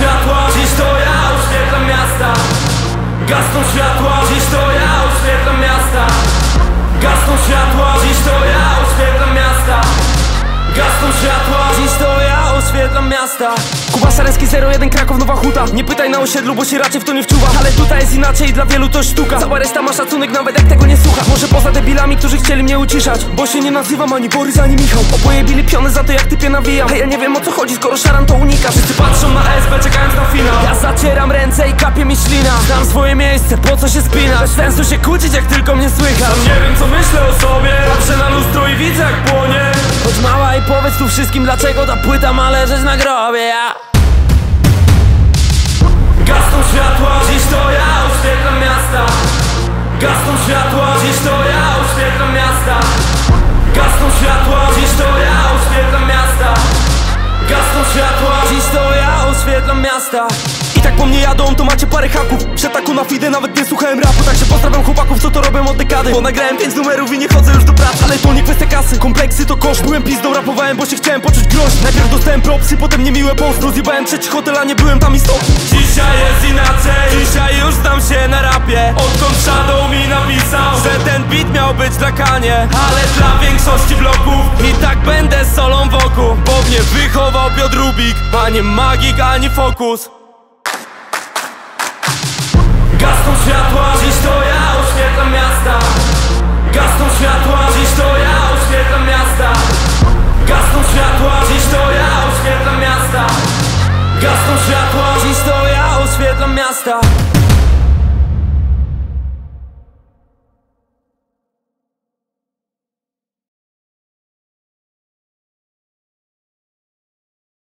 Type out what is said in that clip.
światła, dziś to ja oświetlam miasta. Gasną światła, dziś to ja oświetlam miasta. Gasną światła, dziś to ja oświetlam miasta. Gasną światła, dziś to ja oświetlam miasta. Kuba Sareski 01 Kraków Nowa Huta. Nie pytaj na osiedlu, bo się raczej w to nie wczuwa. Ale tutaj jest inaczej dla wielu to sztuka. Cała reszta ma szacunek nawet jak tego nie słucha. Może poza debilami, którzy chcieli mnie uciszać Bo się nie nazywam ani Borys, ani Michał. Oboje bili piony za to jak typie nawijam A ja nie wiem o co chodzi, skoro szaran to unika. Wszyscy patrzą na SB czekając na finał. Ja zacieram ręce i kapie mi ślina. Znam swoje miejsce, po co się spinać Bez sensu się kłócić jak tylko mnie słychać Nie wiem co myślę o sobie. Patrzę na lustro i widzę jak płonie. Chodź mała i powiedz tu wszystkim dlaczego ta płyta ma leżeć na grobie ja? Gasną światła, dziś to ja oświetlam miasta. Gasną światła, dziś miasta. I tak po mnie jadą, to macie parę haków. Przed taką na fidę nawet nie słuchałem rapu Także pozdrawiam chłopaków, co to robią od dekady. Bo nagrałem pięć numerów i nie chodzę już do pracy. Ale to nie kwestia kasy, kompleksy to koszt Byłem pizdą, rapowałem, bo się chciałem poczuć groź. Najpierw dostałem propsy, potem niemiłe post. Rozjebałem trzeci hotel, a nie byłem tam i stop Dzisiaj jest inaczej, dzisiaj już znam się na rapie. Odkąd Shadow mi napisał, że ten beat miał być dla Kanie. Ale dla większości bloków mnie wychował Piotr Rubik, magik, ani fokus. Gasną światła, dziś to ja oświetlam miasta. Gasną światła, dziś to ja oświetlam miasta. Gasną światła, dziś to ja oświetlam miasta. Gasną światła, dziś to ja oświetlam miasta